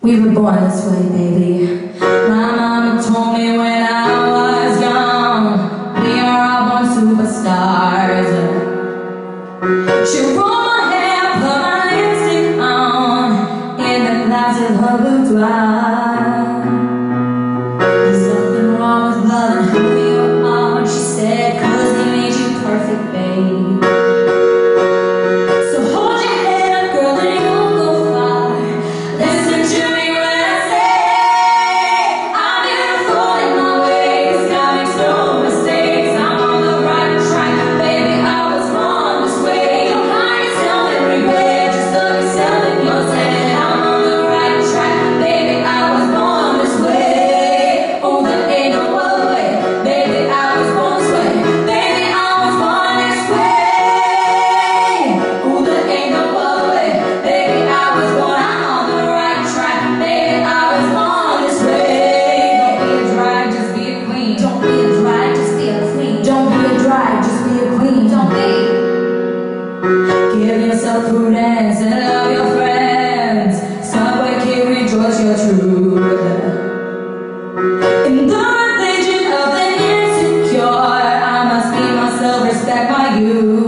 We were born this way, baby. My mama told me when I was young, we are all born superstars. She and love your friends. Somewhere can rejoice your true love. In the of insecure, I must be myself.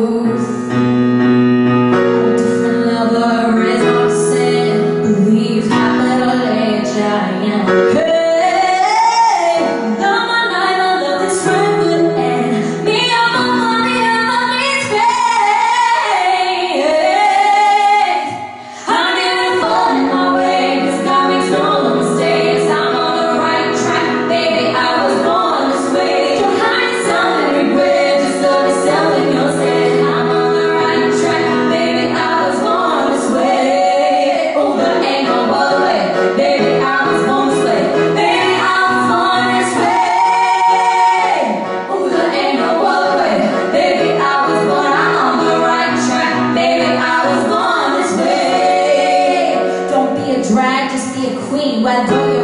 Igual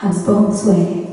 As unspoken sway.